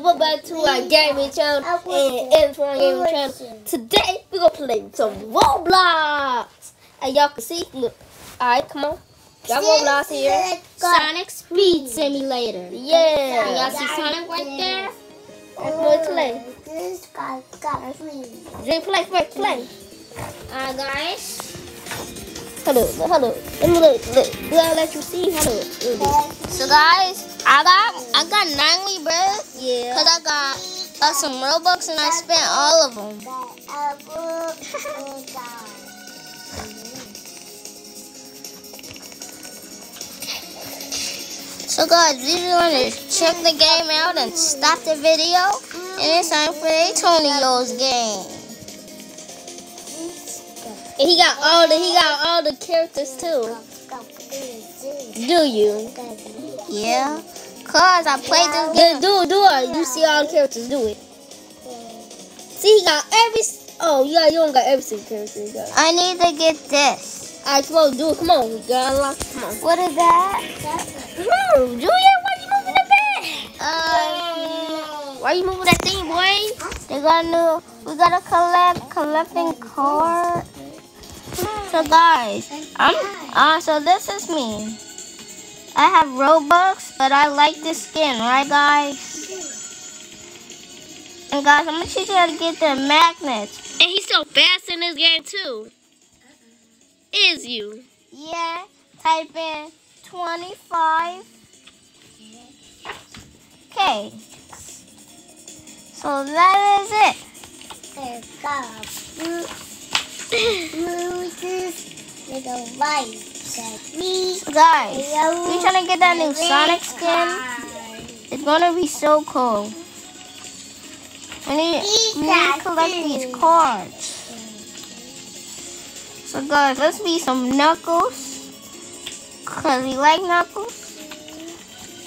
welcome back to our gaming channel and Info Gaming channel. Today, we're gonna play some Roblox. And y'all can see, look. Alright, come on. Y'all Roblox here. Sonic Speed Simulator. Yeah. And y'all see Sonic right there? Let's go play. This guy got. Just play, play, play. Alright, guys. Hold. Let me look, look. We'll let you see. Up. So, guys, I got I got 90 birds Yeah. because I got uh, some Robux and I spent all of them. So, guys, we just want to check the game out and stop the video. And it's time for Antonio's game. And he got all the he got all the characters too. Do you? Yeah. Cause I played this Do game. do do it. You see all the characters. Do it. See, he got every. Oh, yeah, you don't got every single character. You got. I need to get this. Alright, come on, do it. Come on, we gotta unlock. Come on. What is that? Come on, Julia. Why you moving the bed? Um, Why you moving that thing, boy? they got new. We gotta collect collecting cards. So guys, I'm uh so this is me. I have Robux, but I like this skin, right guys? And guys, I'm gonna teach you how to get the magnets. And he's so fast in this game too. Is you? Yeah, type in 25. Okay. So that is it. Little white said me. So guys, we're trying to get that new Sonic skin. It's gonna be so cool. We need, we need to collect these cards. So guys, let's be some Knuckles. Cause we like Knuckles.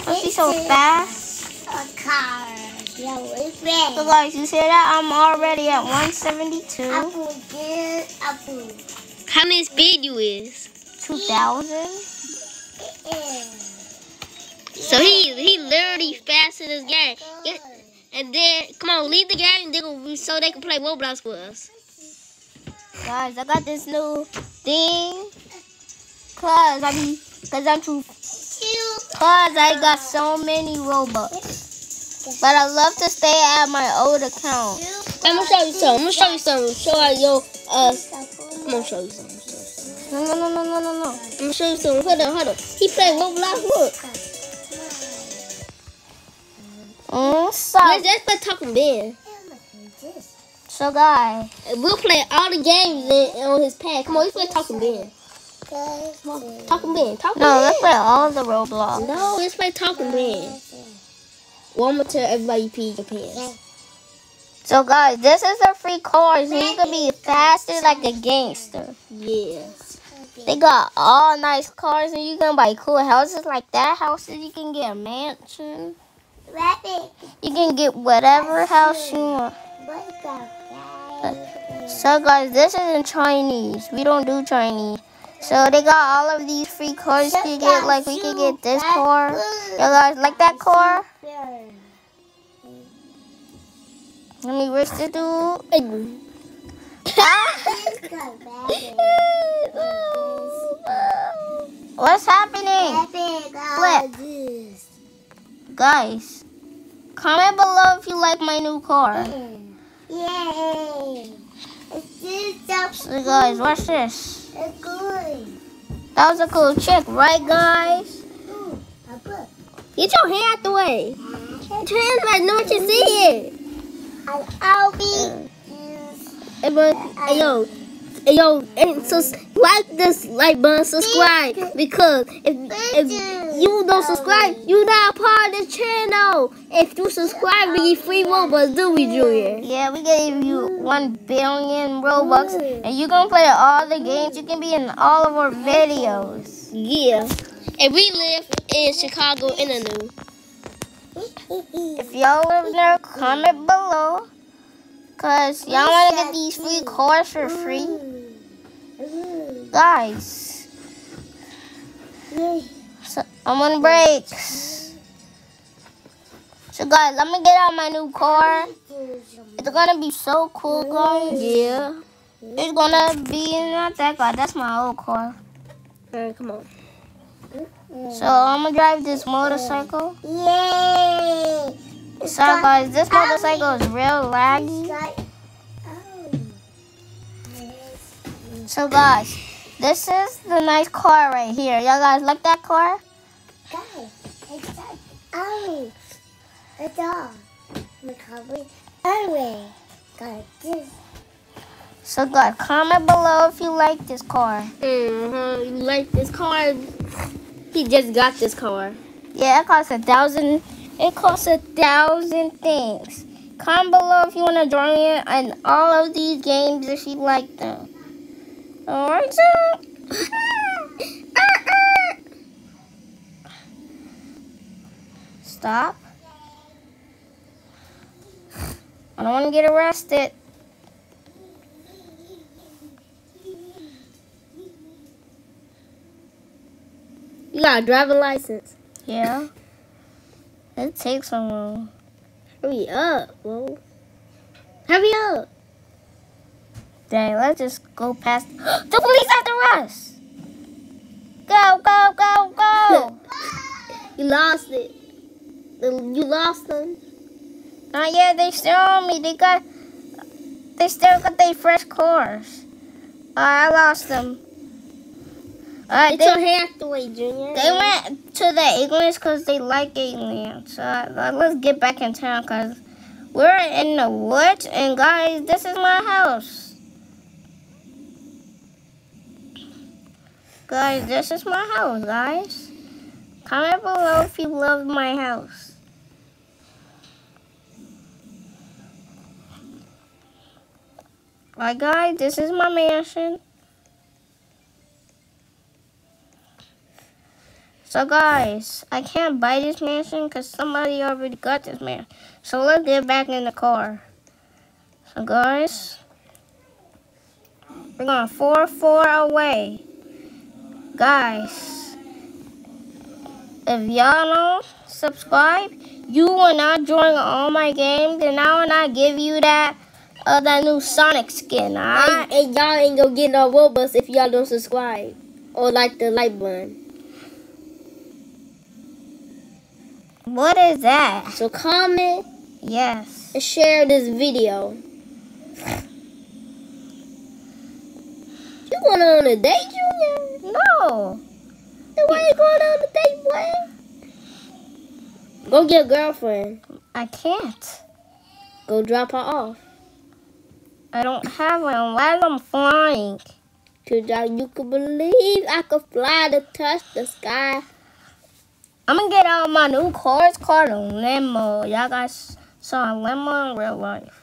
Let's be so fast. A car. Yo, So guys, you see that? I'm already at 172. Apple, this apple. How many speed you is? 2000. So he he literally fast in this game. And then come on, leave the game. They go so they can play Roblox with us. Guys, I got this new thing. Cause I be, cause I'm too, cause I got so many Robux. But I love to stay at my old account. I'm gonna show you something. I'm gonna show you something. Show how yo uh. I'm gonna show you something. No, no, no, no, no, no, no. I'm gonna show you something. Hold on, hold on. He played Roblox. Look. Mm, so, Let's, play Talking Ben. so guys, We'll play all the games in, on his pad. Come on, let's play Talking Ben. Talking Ben. Talking no, Ben. let's play all the Roblox. No, let's play Talking Ben. Well, I'm gonna tell everybody you pee your pants. So guys, this is a free card, so you can be faster like a gangster. Yeah. They got all nice cars, and you can buy cool houses like that. Houses you can get a mansion. Rabbit. You can get whatever house you want. So guys, this is in Chinese. We don't do Chinese. So they got all of these free cars you can get. Like we can get this car. Yo guys, like that car? Let me wish to do. What's happening? Guys, comment below if you like my new car. Yay! So guys, watch this. That was a cool trick, right guys? Ooh, a book. Get your hand out the way. Turn like no one can see it. I'll be uh, Hey, yo, hey, yo, and so like this like button, subscribe because if if you don't subscribe, you're not part of the channel. If you subscribe, we get free Robux, do we, Julia? Yeah, we gave you one billion Robux, and you gonna play all the games. You can be in all of our videos. Yeah. And we live in Chicago, Illinois. If y'all live there, comment below. Cause y'all wanna get these free cars for free, mm. guys. So I'm on breaks. So guys. I'm gonna get out my new car. It's gonna be so cool, guys. Yeah. It's gonna be not that car. That's my old car. Alright, come on. So I'm gonna drive this motorcycle. Yay! So guys, this motorcycle is real laggy. Like, So guys, this is the nice car right here. Y'all guys like that car? guys, it's like orange. A dog. My color orange. Got this. So guys, comment below if you like this car. Mm-hmm. You like this car? He just got this car. Yeah, it costs a thousand. It costs a thousand things. Comment below if you want to join me in all of these games if you like them. Alright, so. Uh-uh. Stop. I don't want to get arrested. You got a driving license. Yeah. It takes so long. Hurry up, whoa. Hurry up. Dang, let's just go past. the police after us! Go, go, go, go! You lost it. You lost them. Oh, Not yet, they still on me. They got. They still got their fresh cars. Alright, I lost them. Alright, It's they, Hathaway, Junior. they went to the aliens because they like aliens. So uh, let's get back in town because we're in the woods. And guys, this is my house. Guys, this is my house, guys. Comment below if you love my house. Alright, guys, this is my mansion. So, guys, I can't buy this mansion because somebody already got this man. So, let's get back in the car. So, guys, we're going 4 4 away. Guys, if y'all don't subscribe, you will not join all my games, and I will not give you that uh, that new Sonic skin, alright? And, and y'all ain't gonna get no Robux if y'all don't subscribe or like the like button. What is that? So comment Yes. and share this video. You going on a date, Junior? No. Then why you going on a date, boy? Go get a girlfriend. I can't. Go drop her off. I don't have one. Why am I flying? Cause you could believe I could fly to touch the sky. I'm gonna get out my new car. It's called a limo. Y'all guys saw a limo in real life.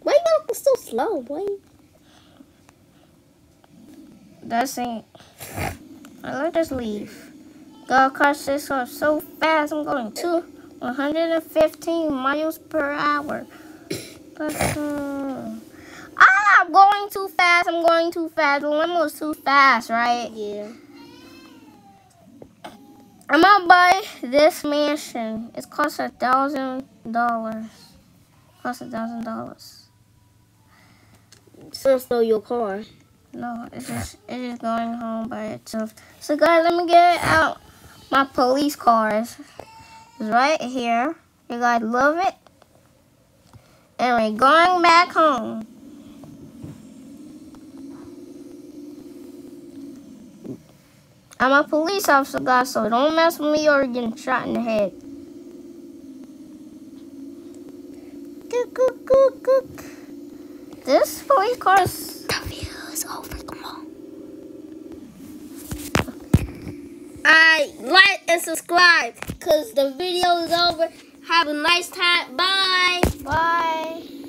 Why you going so slow, boy? That's ain't. I Let's just leave. Go across this car so fast. I'm going to 115 miles per hour. But, uh, ah, I'm going too fast. I'm going too fast. The limo's too fast, right? Yeah. I'm gonna buy this mansion. It costs a thousand dollars. Costs a thousand dollars. Son stole your car. No, it's just it's just going home by itself. So guys, let me get out my police cars. It's right here. You guys love it. And we're going back home. I'm a police officer, guys, so don't mess with me or you're getting shot in the head. This police car is The video is over. Come on. Alright, like and subscribe. Cause the video is over. Have a nice time. Bye. Bye.